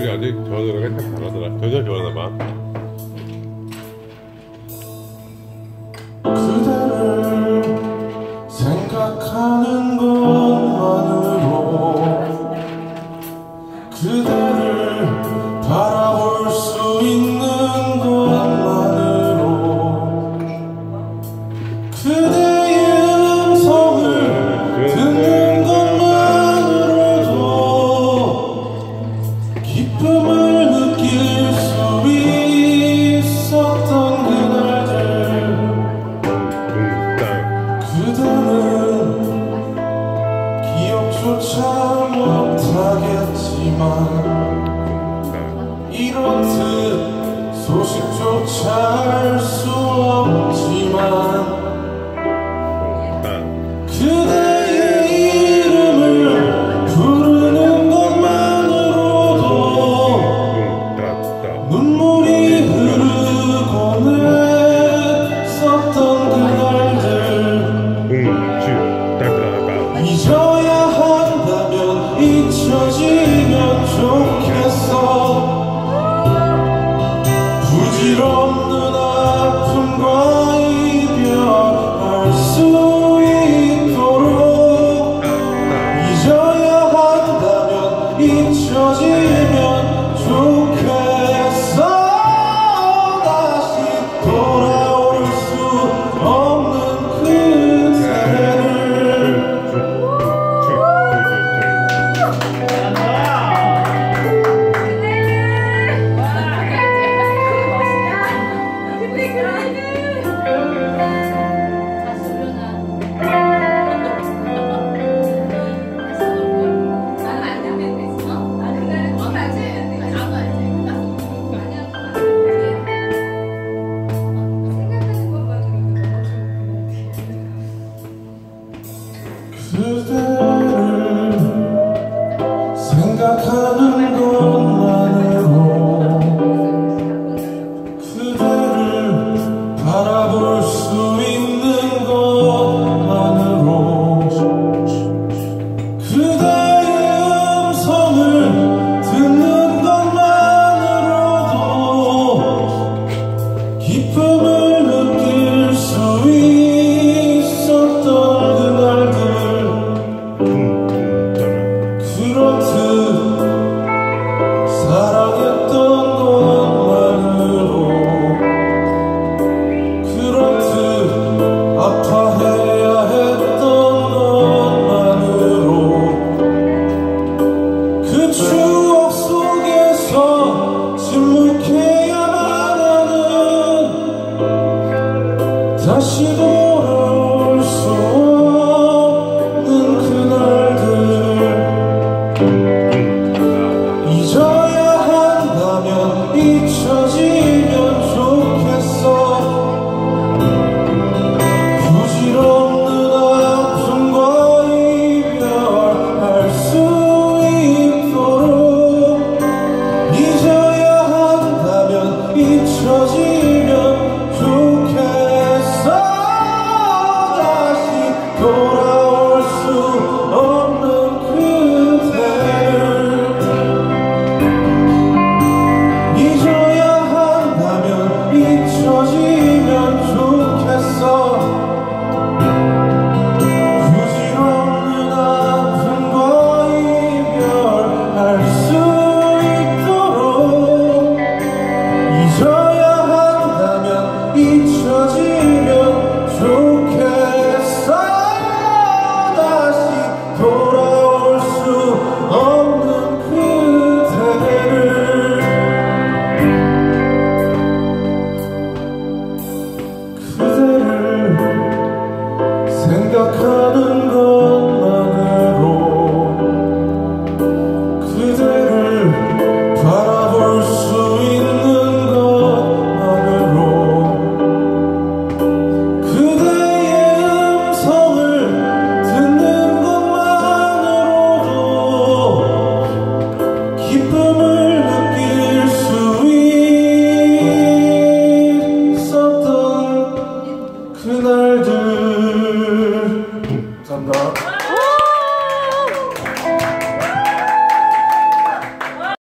우리 아직 저 노래가 참 잘하더라. 전혀 좋아하나 봐 하는 것만으로 그대 하지만 이런 듯 소식조차 알 수 없지만 음. 그대 got kind